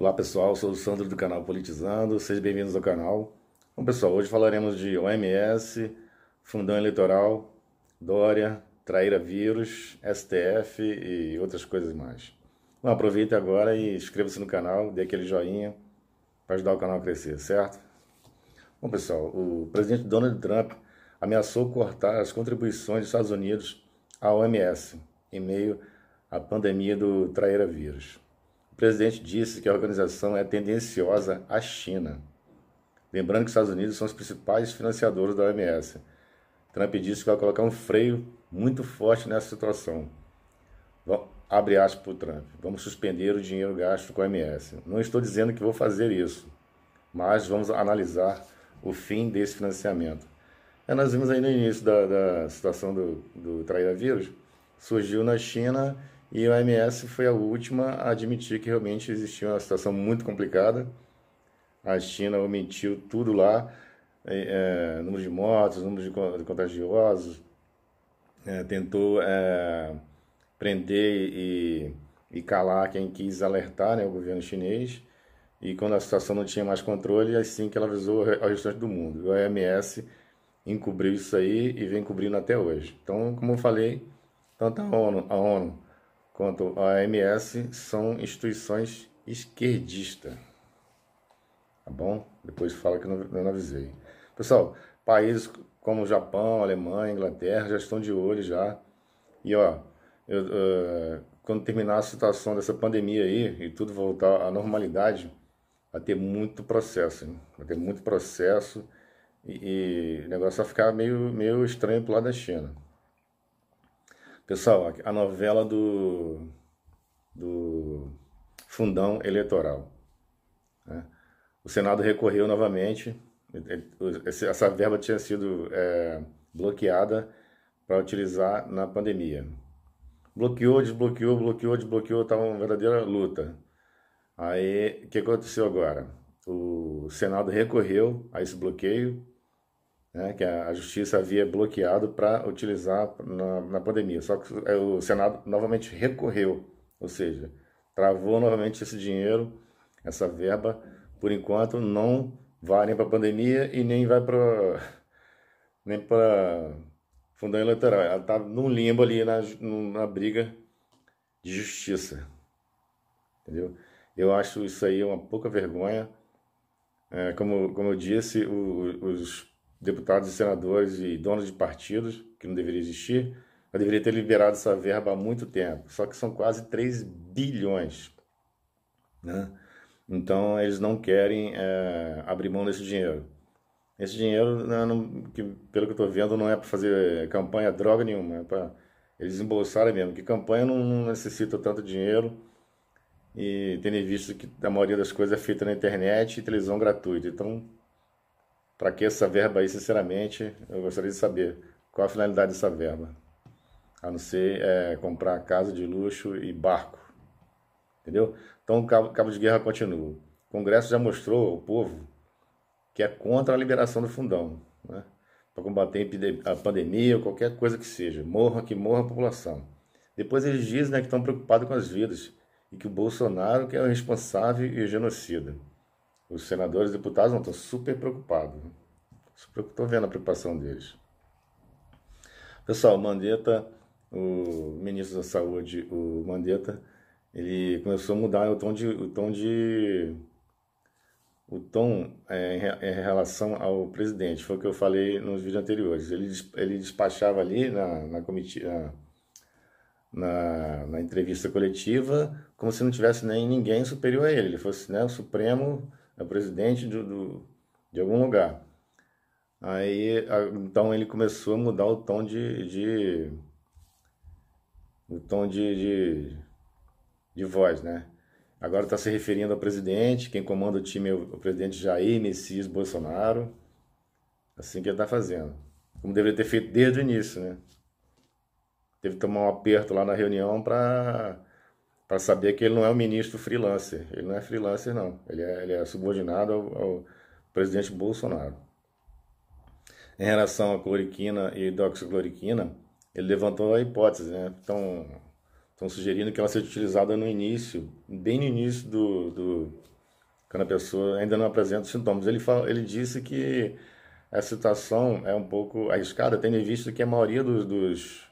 Olá pessoal, sou o Sandro do canal Politizando, sejam bem-vindos ao canal. Bom pessoal, hoje falaremos de OMS, Fundão Eleitoral, Dória, Traíra Vírus, STF e outras coisas mais. Bom, aproveite agora e inscreva-se no canal, dê aquele joinha para ajudar o canal a crescer, certo? Bom pessoal, o presidente Donald Trump ameaçou cortar as contribuições dos Estados Unidos à OMS em meio à pandemia do Traíra Vírus presidente disse que a organização é tendenciosa à China. Lembrando que os Estados Unidos são os principais financiadores da OMS. Trump disse que vai colocar um freio muito forte nessa situação. Abre aspas para o Trump. Vamos suspender o dinheiro gasto com a OMS. Não estou dizendo que vou fazer isso, mas vamos analisar o fim desse financiamento. É, nós vimos aí no início da, da situação do, do traíra vírus, surgiu na China e a OMS foi a última a admitir que realmente existia uma situação muito complicada. A China omitiu tudo lá, é, é número de mortos, número de contagiosos, é, tentou é, prender e, e, calar quem quis alertar né, o governo chinês. E quando a situação não tinha mais controle, é assim que ela avisou ao restante do mundo. A OMS encobriu isso aí e vem cobrindo até hoje. Então, como eu falei, tanto a ONU, a ONU quanto a OMS são instituições esquerdistas. Tá bom? Depois fala que eu não, avisei. Pessoal, países como Japão, Alemanha, Inglaterra já estão de olho já. E ó, eu, uh, quando terminar a situação dessa pandemia aí e tudo voltar à normalidade, vai ter muito processo, hein? vai ter muito processo e, e o negócio vai ficar meio, meio estranho pro lado da China. Pessoal, a novela do, do fundão eleitoral. Né? O Senado recorreu novamente, essa verba tinha sido é, bloqueada para utilizar na pandemia. Bloqueou, desbloqueou, bloqueou, desbloqueou, estava uma verdadeira luta. Aí, o que aconteceu agora? O Senado recorreu a esse bloqueio, né, que a justiça havia bloqueado para utilizar na, na, pandemia. Só que é, o Senado novamente recorreu, ou seja, travou novamente esse dinheiro, essa verba, por enquanto não vai nem para a pandemia e nem vai para nem para fundão eleitoral. Ela está num limbo ali na, na briga de justiça. Entendeu? Eu acho isso aí uma pouca vergonha. É, como, como eu disse, o, os deputados e senadores e donos de partidos, que não deveria existir, mas deveria ter liberado essa verba há muito tempo. Só que são quase 3 bilhões. Né? Então, eles não querem é, abrir mão desse dinheiro. Esse dinheiro, né, não, que, pelo que eu estou vendo, não é para fazer campanha droga nenhuma, é para eles embolsarem mesmo, que campanha não, não necessita tanto dinheiro e tendo visto que a maioria das coisas é feita na internet e televisão gratuita. Então, para que essa verba aí, sinceramente, eu gostaria de saber qual a finalidade dessa verba. A não ser é, comprar casa de luxo e barco. Entendeu? Então o cabo, cabo de guerra continua. O Congresso já mostrou ao povo que é contra a liberação do fundão. Né? Para combater a pandemia ou qualquer coisa que seja. Morra que morra a população. Depois eles dizem né, que estão preocupados com as vidas e que o Bolsonaro que é o responsável e o genocida. Os senadores e deputados não estão super preocupados. Estou vendo a preocupação deles. Pessoal, Mandetta, o ministro da Saúde, o Mandetta, ele começou a mudar o tom de, o tom de o tom é, em relação ao presidente. Foi o que eu falei nos vídeos anteriores. Ele, ele despachava ali na, na comitiva, na, na, entrevista coletiva, como se não tivesse nem ninguém superior a ele. Ele fosse né, o Supremo é presidente do, do, de algum lugar. Aí, então ele começou a mudar o tom de, de o tom de, de, de voz, né? Agora está se referindo ao presidente, quem comanda o time é o presidente Jair Messias Bolsonaro. Assim que ele está fazendo. Como deveria ter feito desde o início, né? Teve que tomar um aperto lá na reunião para para saber que ele não é um ministro freelancer. Ele não é freelancer, não. Ele é, ele é subordinado ao, ao presidente Bolsonaro. Em relação à cloriquina e hidroxicloroquina, ele levantou a hipótese, né? Estão, estão sugerindo que ela seja utilizada no início, bem no início do, do, quando a pessoa ainda não apresenta sintomas. Ele, fala, ele disse que a situação é um pouco arriscada, tendo em vista que a maioria dos, dos,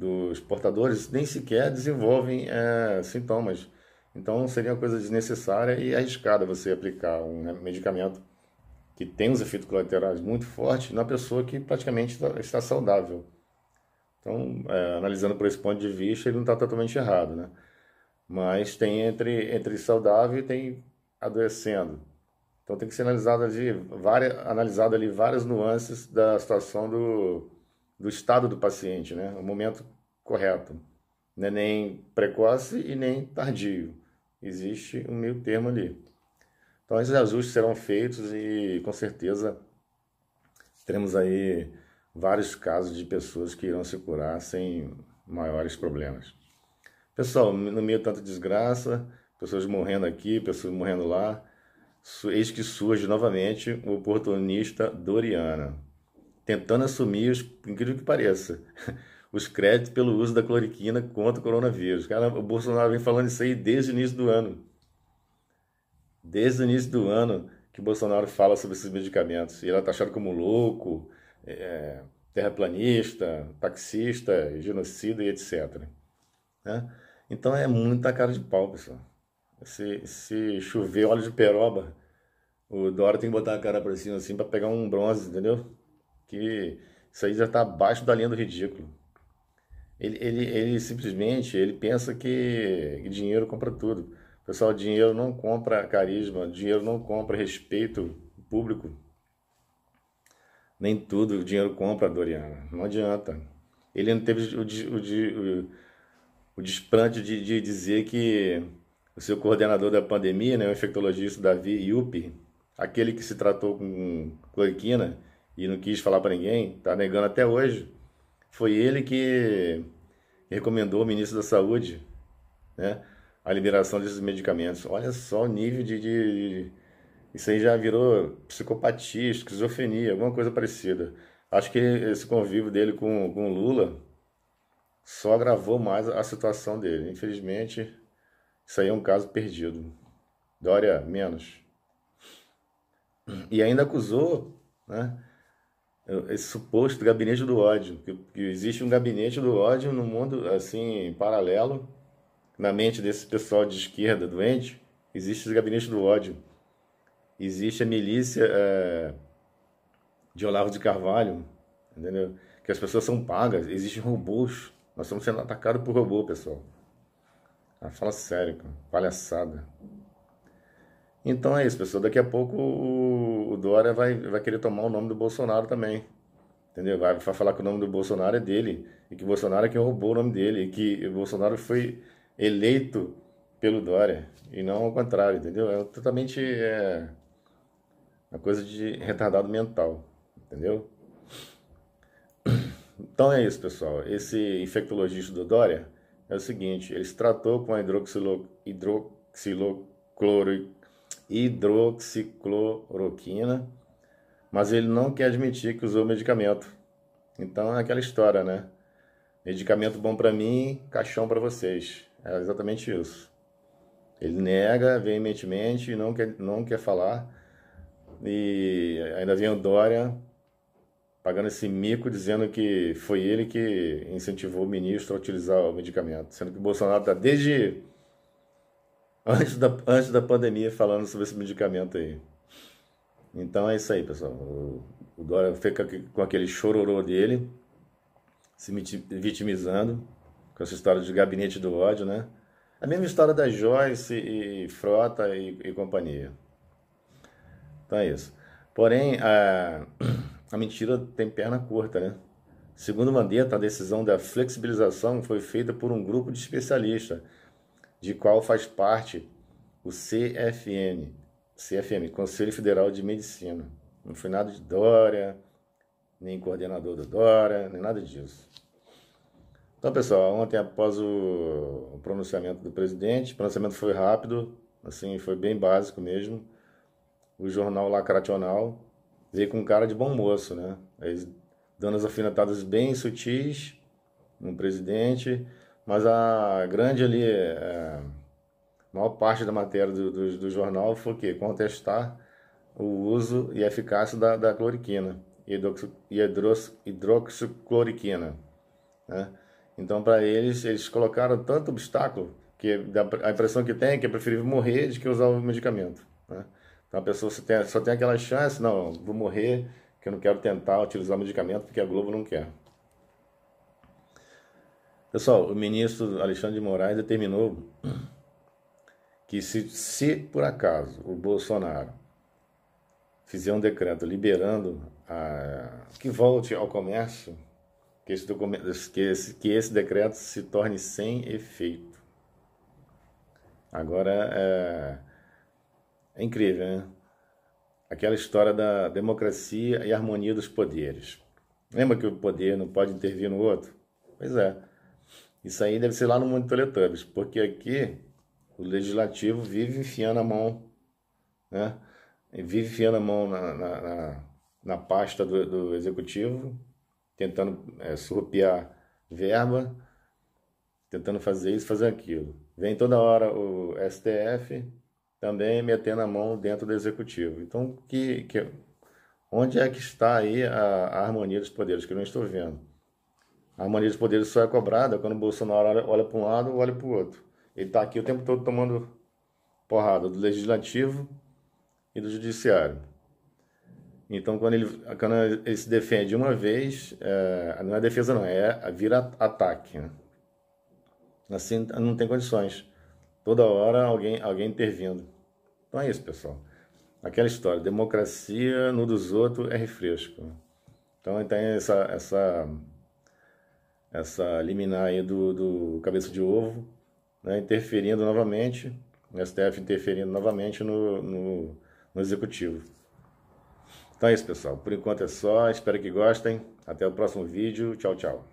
dos portadores nem sequer desenvolvem é, sintomas. Então seria uma coisa desnecessária e arriscada você aplicar um medicamento que tem os efeitos colaterais muito fortes na pessoa que praticamente está, está saudável. Então, é, analisando por esse ponto de vista, ele não está totalmente errado, né? Mas tem entre, entre saudável e tem adoecendo. Então tem que ser analisado ali várias, analisado ali várias nuances da situação do, do estado do paciente, né? O momento correto. Não é nem precoce e nem tardio. Existe um meio termo ali. Então esses ajustes serão feitos e com certeza teremos aí vários casos de pessoas que irão se curar sem maiores problemas. Pessoal, no meio de tanta desgraça, pessoas morrendo aqui, pessoas morrendo lá, eis que surge novamente o oportunista Doriana, tentando assumir, os, incrível que pareça, os créditos pelo uso da cloriquina contra o coronavírus. Cara, o Bolsonaro vem falando isso aí desde o início do ano. Desde o início do ano que o Bolsonaro fala sobre esses medicamentos. E ela está achando como louco, é, terraplanista, taxista, genocida e etc. Né? Então é muita cara de pau, pessoal. Se, se chover óleo de peroba, o Dora tem que botar a cara para cima assim para pegar um bronze, entendeu? Que isso aí já está abaixo da linha do ridículo. Ele, ele, ele simplesmente ele pensa que dinheiro compra tudo. Pessoal, dinheiro não compra carisma, dinheiro não compra respeito público. Nem tudo o dinheiro compra, Doriana. Não adianta. Ele não teve o, o, o, o desplante de, de dizer que o seu coordenador da pandemia, né, o infectologista Davi Yupi, aquele que se tratou com cloroquina e não quis falar para ninguém, está negando até hoje. Foi ele que recomendou ao ministro da Saúde né, a liberação desses medicamentos. Olha só o nível de, de, isso aí já virou psicopatia, esquizofrenia, alguma coisa parecida. Acho que esse convívio dele com, com Lula só agravou mais a situação dele. Infelizmente, isso aí é um caso perdido. Dória, menos. E ainda acusou né, esse suposto gabinete do ódio, que, que existe um gabinete do ódio no mundo assim paralelo, na mente desse pessoal de esquerda doente, existe esse gabinete do ódio. Existe a milícia é, de Olavo de Carvalho, entendeu? Que as pessoas são pagas, existem robôs. Nós estamos sendo atacados por robô, pessoal. Ah, fala sério, cara. palhaçada. Então é isso, pessoal. Daqui a pouco o, Dória vai, vai querer tomar o nome do Bolsonaro também. Entendeu? Vai, vai falar que o nome do Bolsonaro é dele. E que o Bolsonaro é quem roubou o nome dele. E que o Bolsonaro foi eleito pelo Dória. E não ao contrário, entendeu? É totalmente é, uma coisa de retardado mental. Entendeu? Então é isso, pessoal. Esse infectologista do Dória é o seguinte, ele se tratou com a hidroxilo, hidroxicloroquina, mas ele não quer admitir que usou medicamento. Então é aquela história, né? Medicamento bom para mim, caixão para vocês. É exatamente isso. Ele nega veementemente, não quer, não quer falar. E ainda vem o Dória pagando esse mico dizendo que foi ele que incentivou o ministro a utilizar o medicamento, sendo que o Bolsonaro está desde antes da, antes da pandemia falando sobre esse medicamento aí. Então é isso aí, pessoal. O, o Dória fica com aquele chororô dele, se vitimizando, com essa história de gabinete do ódio, né? A mesma história da Joyce e Frota e, e companhia. Então é isso. Porém, a a mentira tem perna curta, né? Segundo Mandetta, a decisão da flexibilização foi feita por um grupo de especialistas, de qual faz parte o CFM, CFM, Conselho Federal de Medicina. Não foi nada de Dória, nem coordenador do Dória, nem nada disso. Então, pessoal, ontem após o pronunciamento do presidente, o pronunciamento foi rápido, assim, foi bem básico mesmo. O jornal Lacracional veio com cara de bom moço, né? Aí, dando as afinetadas bem sutis no presidente, mas a grande ali, é, a maior parte da matéria do, do, do jornal foi o quê? Contestar o uso e eficácia da, da cloriquina, hidroxicloroquina. Né? Então, para eles, eles colocaram tanto obstáculo que a impressão que tem é que é preferível morrer do que usar o medicamento. Né? Então, a pessoa só tem, só tem aquela chance, não, vou morrer, que eu não quero tentar utilizar o medicamento porque a Globo não quer. Pessoal, o ministro Alexandre de Moraes determinou que se, se por acaso o Bolsonaro fizer um decreto liberando a, que volte ao comércio, que esse, que, esse, que esse decreto se torne sem efeito. Agora é, é incrível, né? Aquela história da democracia e harmonia dos poderes. Lembra que o poder não pode intervir no outro? Pois é. Isso aí deve ser lá no mundo Teletubbies, porque aqui o legislativo vive enfiando a mão, né? Vive enfiando a mão na, na, na, na pasta do, do, executivo, tentando é, surrupiar verba, tentando fazer isso, fazer aquilo. Vem toda hora o STF também metendo a mão dentro do executivo. Então, que, que, onde é que está aí a, a harmonia dos poderes? Que eu não estou vendo. A harmonia dos poderes só é cobrada quando o Bolsonaro olha, olha para um lado olha para o outro. Ele está aqui o tempo todo tomando porrada do legislativo e do judiciário. Então, quando ele, quando ele se defende uma vez, é, não é defesa não, é vira ataque. Né? Assim, não tem condições. Toda hora alguém, alguém intervindo. Então é isso, pessoal. Aquela história, democracia no dos outros é refresco. Então tem essa, essa, essa liminar aí do, do cabeça de ovo, né, interferindo novamente, o STF interferindo novamente no, no, no executivo. Então é isso, pessoal. Por enquanto é só. Espero que gostem. Até o próximo vídeo. Tchau, tchau.